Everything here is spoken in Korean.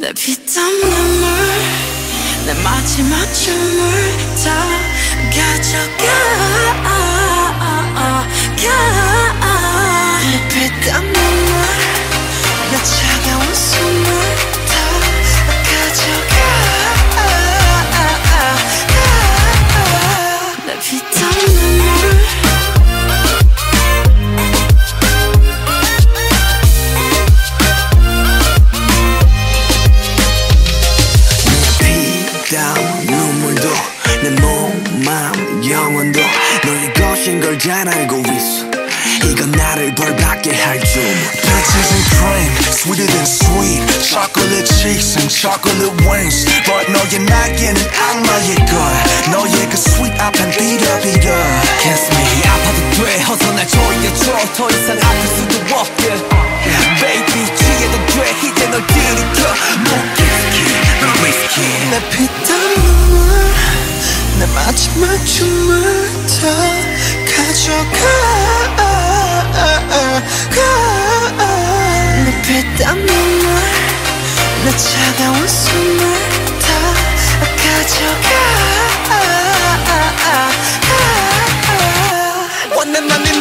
내 피땀 눈물 내 마지막 춤을 다 가져가 가. 내 피땀 눈물 내 차가운 숨을 다 가져가 내 피땀 눈물 피땀 눈물도 내 몸, 마음, 영혼도 너의 것인 걸 잘 알고 있어 이건 나를 벌받게 할 줄. Peaches and cream, sweeter than sweet. Chocolate cheeks and chocolate wings. But 너의 날개는 악마의 걸. 너의 그 sweet 앞엔 비려비려. Kiss me 아파도 돼 어서 날 조여줘 더 이상 아플 수도 없게 Baby 취해도 돼 이제 널 들이켜 못 risky 널 risky 내 피땀 눈물 내 마지막 춤을 다 가져가 가. 내 피땀 눈물 내 차가운 숨을 다 가져가 원내 맘에